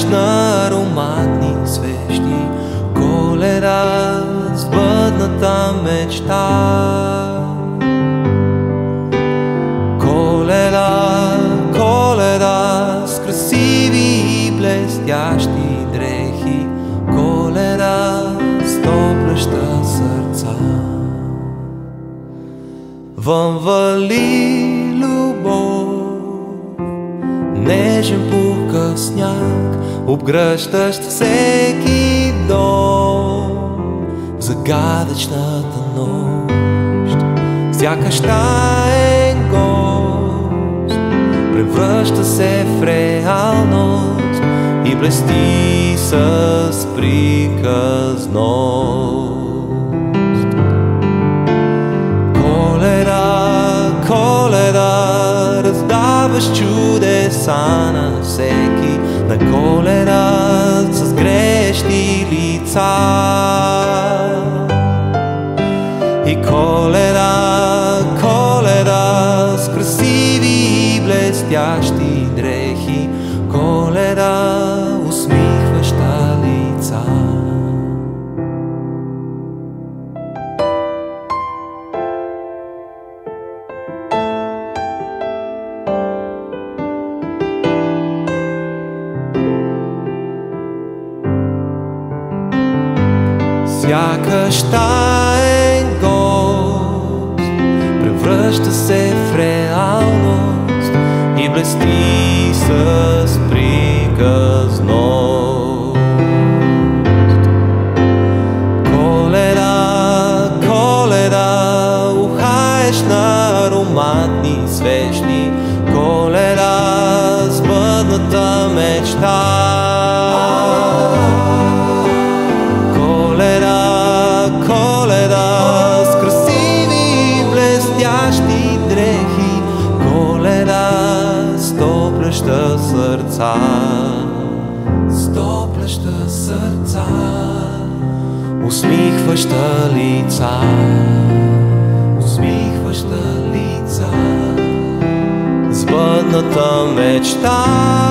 Кълнеш на ароматни свещи Коледа с бъдната мечта. Колера, колера С красиви и блестящи дрехи колера с сърца. Вън вали любов нежен пука сняг обгръщащ всеки дом в загадъчната нощ. Сякаш таен гост превръща се в реалност и блести с приказност. sana vse, ki na kolera so zgrešni lica. I kolera, kolera, skrsivi blestjašti Сякаш таен гост превръща се в реалност и блести с приказност. Коледа, коледа, ухаеш на ароматни свещи, коледа, сбъдната мечта. Топлеща сърца, с топлеща сърца, усмихваща лица, усмихваща лица, сбъдната мечта.